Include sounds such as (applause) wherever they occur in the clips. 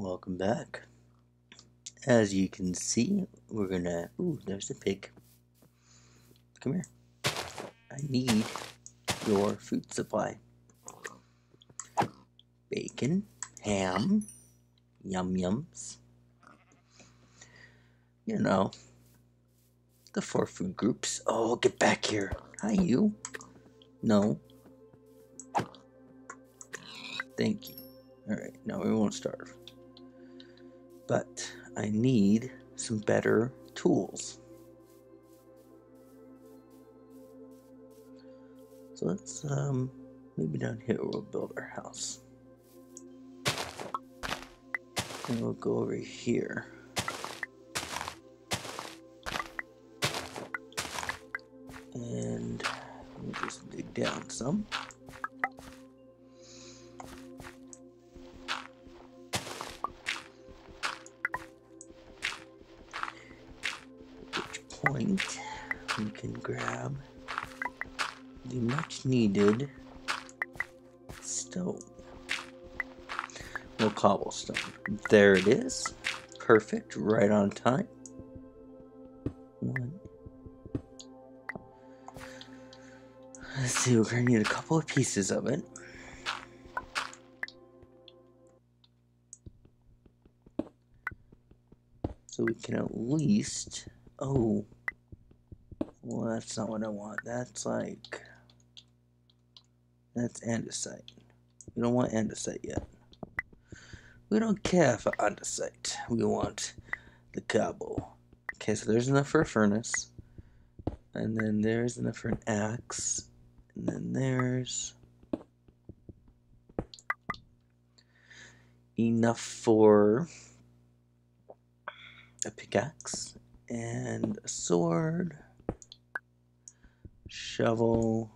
Welcome back. As you can see, we're gonna. Ooh, there's a pig. Come here. I need your food supply. Bacon, ham, yum yums. You know, the four food groups. Oh, get back here. Hi, you. No. Thank you. Alright, now we won't starve. But I need some better tools. So let's, um, maybe down here we'll build our house. And we'll go over here. And we'll just dig down some. Point we can grab the much needed stone. Well, cobblestone. There it is. Perfect, right on time. One. Let's see, we're gonna need a couple of pieces of it. So we can at least Oh. Well, that's not what I want. That's like... That's andesite. We don't want andesite yet. We don't care for andesite. We want the cobble. Okay, so there's enough for a furnace. And then there's enough for an axe. And then there's... Enough for a pickaxe and a sword, shovel,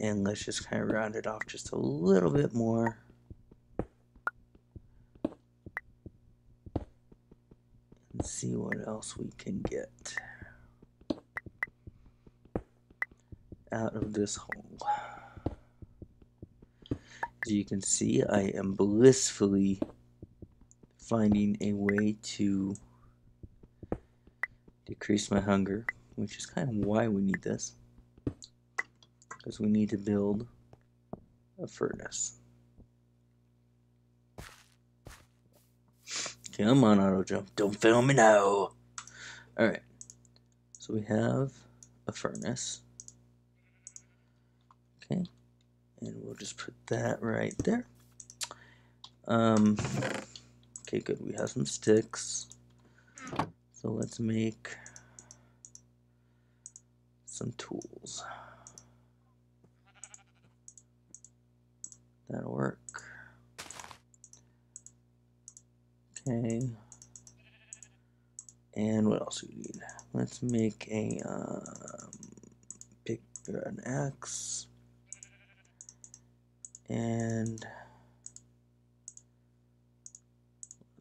and let's just kind of round it off just a little bit more. And see what else we can get out of this hole. As you can see, I am blissfully finding a way to decrease my hunger, which is kind of why we need this. Because we need to build a furnace. Come on, auto jump. Don't fail me now. Alright. So we have a furnace. Okay. And we'll just put that right there. Um, okay, good. We have some sticks. So let's make some tools. That'll work. Okay. And what else do we need? Let's make a um, pick an axe and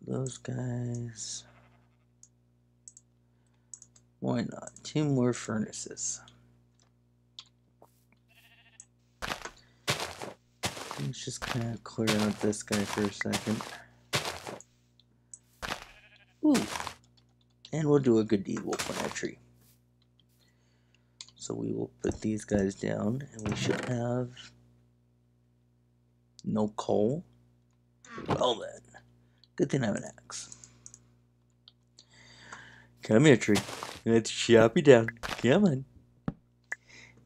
those guys. Why not? Two more furnaces. Let's just kind of clear out this guy for a second. Ooh. And we'll do a good deed. We'll plant a tree. So we will put these guys down, and we should have no coal. Well then, good thing I have an axe. Come here, tree. Let's chop you down. Come on.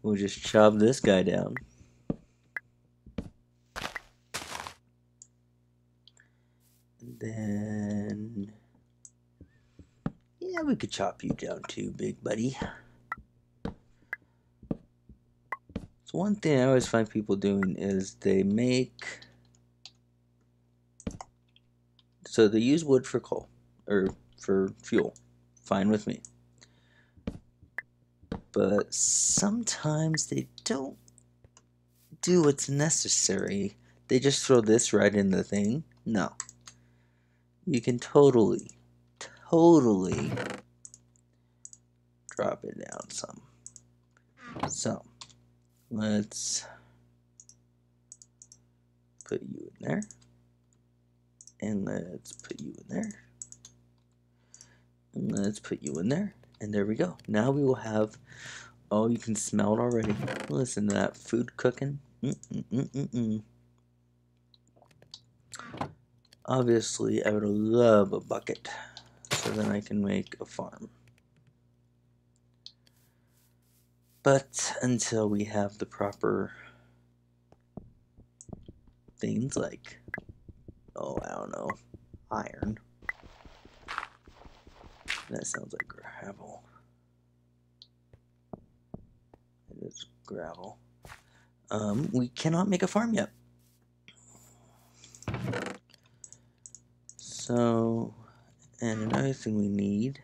We'll just chop this guy down. And then... Yeah, we could chop you down too, big buddy. So one thing I always find people doing is they make... So they use wood for coal, or for fuel. Fine with me but sometimes they don't do what's necessary. They just throw this right in the thing. No. You can totally, totally drop it down some. So, let's put you in there. And let's put you in there. And let's put you in there. And there we go. Now we will have, oh, you can smell it already. Listen to that food cooking. Mm -mm -mm, Obviously, I would love a bucket so then I can make a farm. But until we have the proper things like, oh, I don't know, iron. That sounds like gravel. It is gravel. Um, we cannot make a farm yet. So, and another thing we need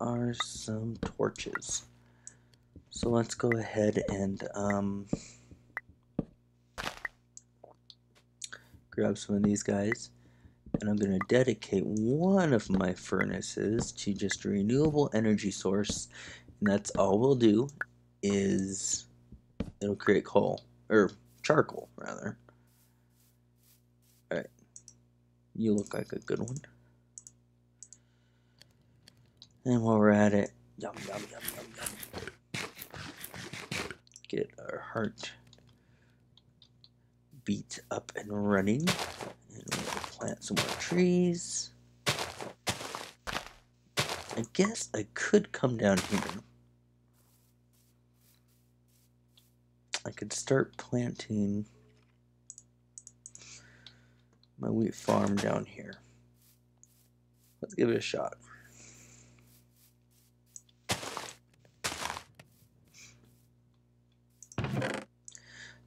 are some torches. So let's go ahead and um, grab some of these guys. And I'm going to dedicate one of my furnaces to just a renewable energy source. And that's all we'll do is it'll create coal, or charcoal rather. Alright, you look like a good one. And while we're at it, yum, yum, yum, yum, yum. Get our heart beat up and running. And we'll plant some more trees. I guess I could come down here. I could start planting my wheat farm down here. Let's give it a shot.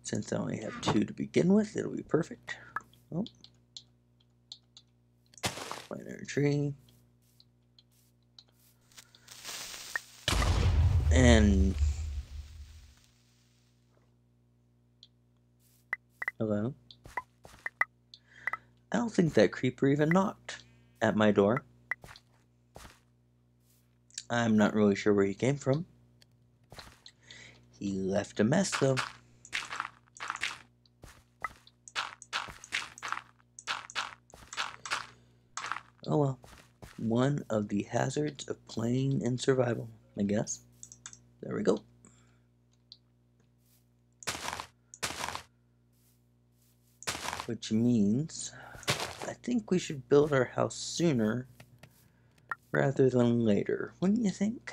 Since I only have two to begin with, it'll be perfect. Oh. Our tree. And hello. I don't think that creeper even knocked at my door. I'm not really sure where he came from. He left a mess though. Oh well. One of the hazards of playing in survival, I guess. There we go. Which means I think we should build our house sooner rather than later. Wouldn't you think?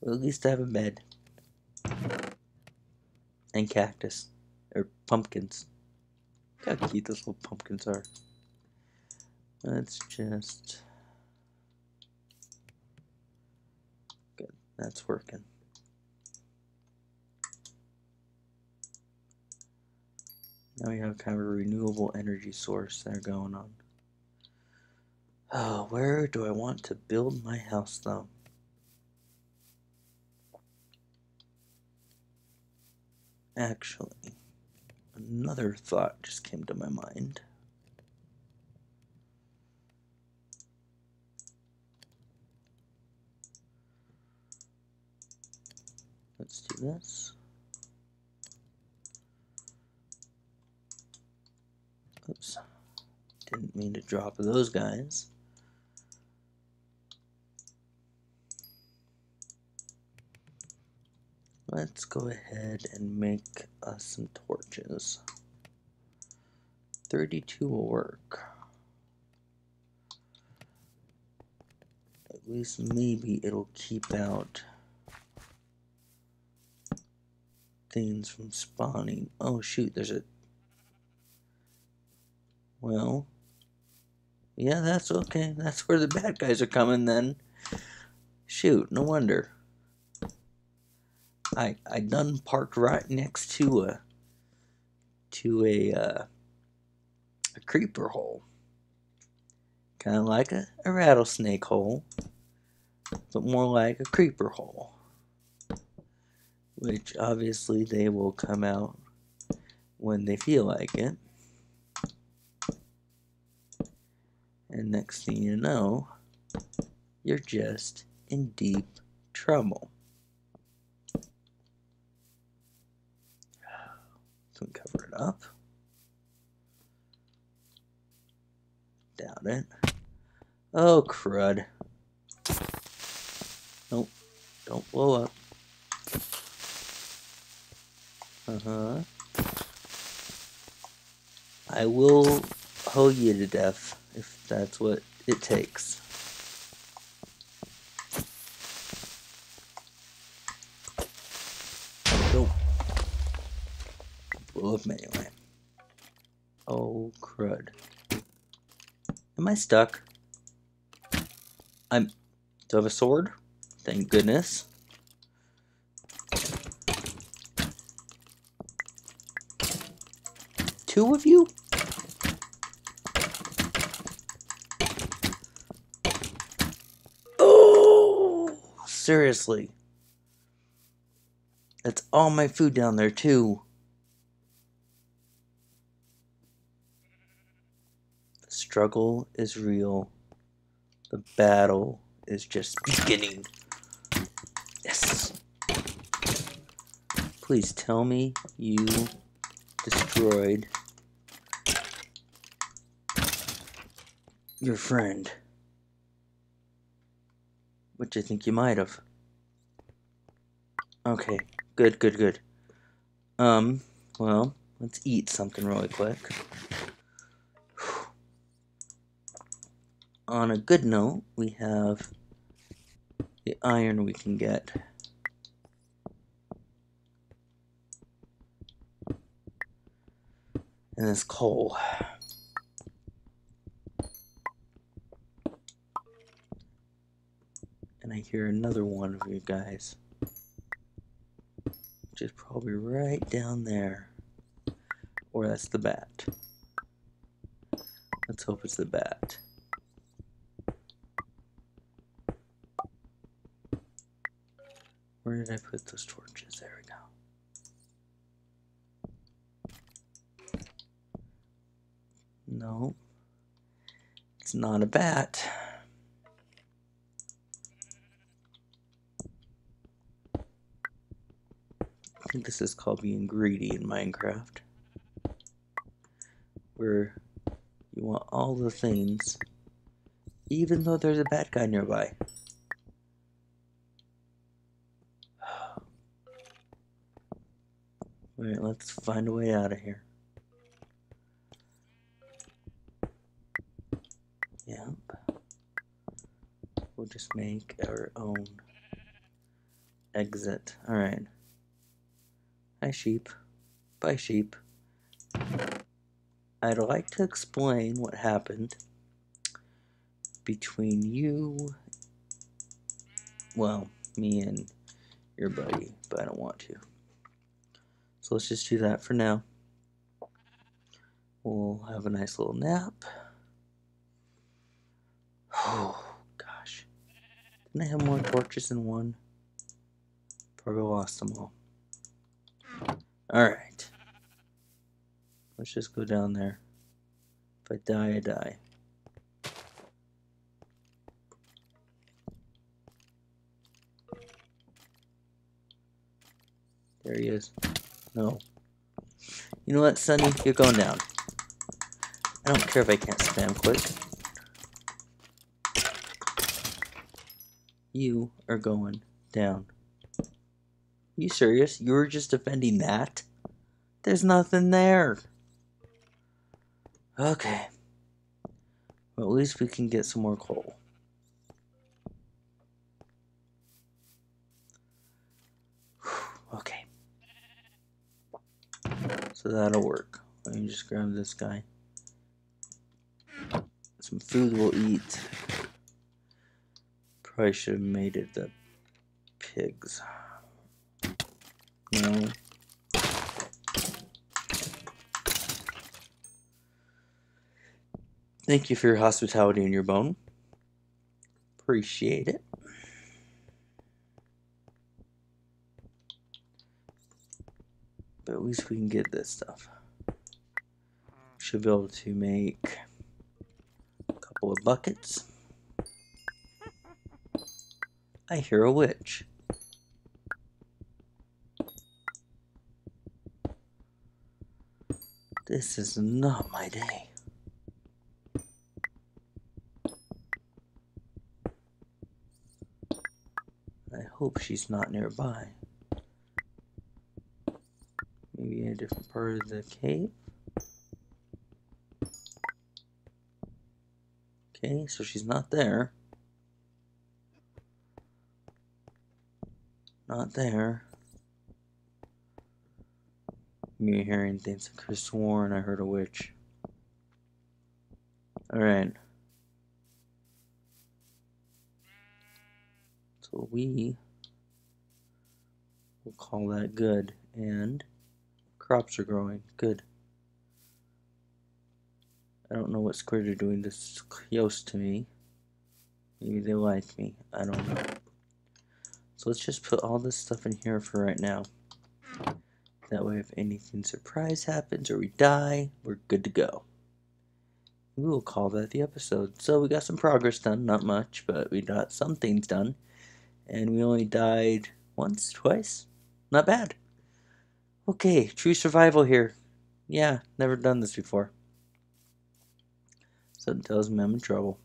Well, at least I have a bed. And cactus. Or pumpkins. Look how cute those little pumpkins are. Let's just... Good, that's working. Now we have kind of a renewable energy source there going on. Oh, where do I want to build my house though? Actually, another thought just came to my mind. Let's do this. Oops. Didn't mean to drop those guys. Let's go ahead and make us some torches. 32 will work. At least maybe it'll keep out things from spawning. Oh shoot, there's a... Well... Yeah, that's okay. That's where the bad guys are coming then. Shoot, no wonder. I I done parked right next to a to a uh, a creeper hole, kind of like a, a rattlesnake hole, but more like a creeper hole. Which obviously they will come out when they feel like it. And next thing you know, you're just in deep trouble. Can cover it up? Doubt it. Oh, crud. Nope. Don't blow up. Uh-huh. I will hoe you to death if that's what it takes. Go. Blow up anyway. Oh, crud. Am I stuck? I'm... Do I have a sword? Thank goodness. Two of you? Oh, seriously. That's all my food down there, too. Struggle is real. The battle is just beginning. Yes. Please tell me you destroyed your friend. Which I think you might have. Okay, good, good, good. Um, well, let's eat something really quick. On a good note, we have the iron we can get. And this coal. And I hear another one of you guys. Which is probably right down there. Or that's the bat. Let's hope it's the bat. Where did I put those torches? There we go. No. It's not a bat. I think this is called being greedy in Minecraft. Where you want all the things, even though there's a bad guy nearby. Alright, let's find a way out of here. Yep. We'll just make our own exit. Alright. Hi, sheep. Bye, sheep. I'd like to explain what happened between you, well, me and your buddy, but I don't want to. So let's just do that for now. We'll have a nice little nap. Oh, gosh. Didn't I have more torches than one? Probably lost them all. Alright. Let's just go down there. If I die, I die. There he is. No. You know what, Sonny? You're going down. I don't care if I can't spam quick. You are going down. Are you serious? You were just defending that? There's nothing there. Okay. Well, at least we can get some more coal. Okay. So that'll work. Let me just grab this guy. Some food we'll eat. Probably should have made it the pigs. No. Thank you for your hospitality and your bone. Appreciate it. But at least we can get this stuff. Should be able to make a couple of buckets. I hear a witch. This is not my day. I hope she's not nearby. Maybe in a different part of the cave. Okay, so she's not there. Not there. Me hearing things could have sworn I heard a witch. Alright. So we will call that good. And crops are growing. Good. I don't know what squid are doing this close to me. Maybe they like me. I don't know. So let's just put all this stuff in here for right now. That way if anything surprise happens or we die, we're good to go. We will call that the episode. So we got some progress done, not much, but we got some things done. And we only died once, twice. Not bad. Okay, true survival here. Yeah, never done this before. So it tells me I'm in trouble.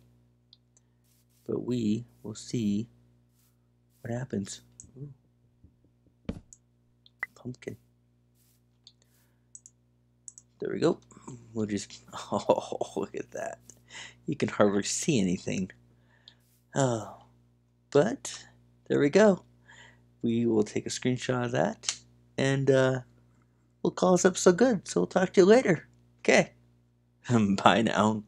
But we will see what happens. Ooh. Pumpkin. There we go. We'll just, (laughs) oh, look at that. You can hardly see anything. Oh, but there we go. We will take a screenshot of that and uh, we'll call this episode good. So we'll talk to you later. Okay. (laughs) Bye now.